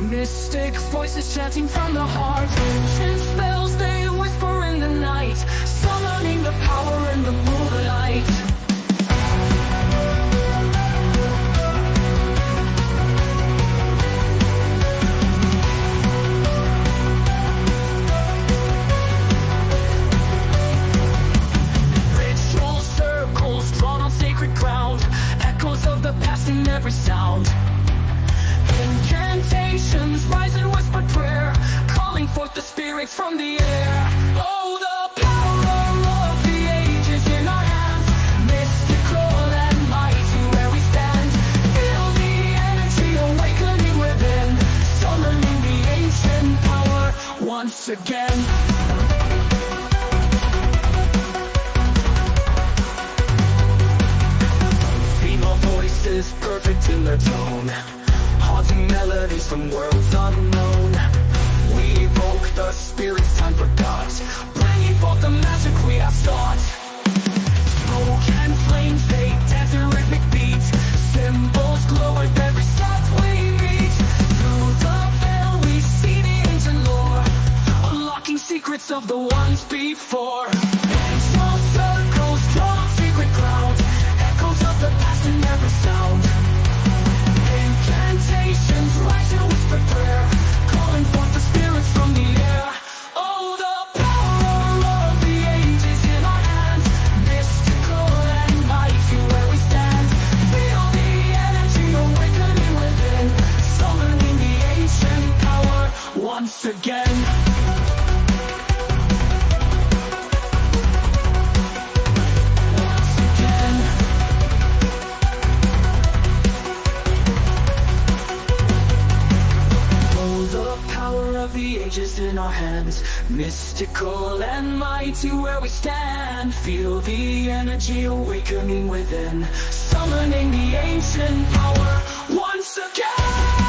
Mystic voices chanting from the heart. Ancient spells they whisper in the night Summoning the power in the moonlight. Ritual circles drawn on sacred ground Echoes of the past in every sound forth the spirits from the air. Oh, the power of the ages in our hands. Mystical and mighty where we stand. Feel the energy awakening within. Summoning the ancient power once again. Female voices perfect in their tone. Haunting melodies from worlds of the ones before. Ancient circles drawn on secret ground Echoes of the past in every sound. Incantations rise in whispered prayer Calling forth the spirits from the air. Oh, the power of the ages in our hands Mystical and mighty where we stand. Feel the energy awakening within Summoning the ancient power once again in our hands. Mystical and mighty where we stand. Feel the energy awakening within. Summoning the ancient power once again.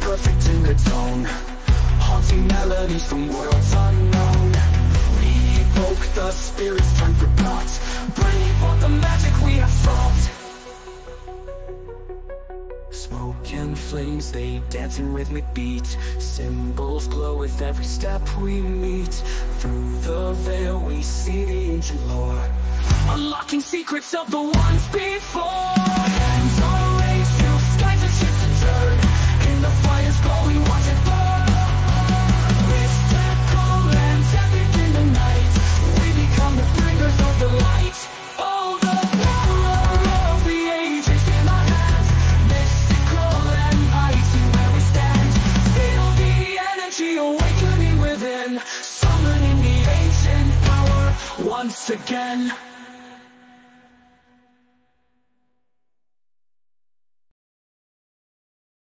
Perfect in their tone Haunting melodies from worlds unknown. We evoke the spirits time forgot Bringing forth the magic we have sought Smoke and flames, they dance in rhythmic beat. Symbols glow with every step we meet. Through the veil we see the ancient lore. Unlocking secrets of the ones before once again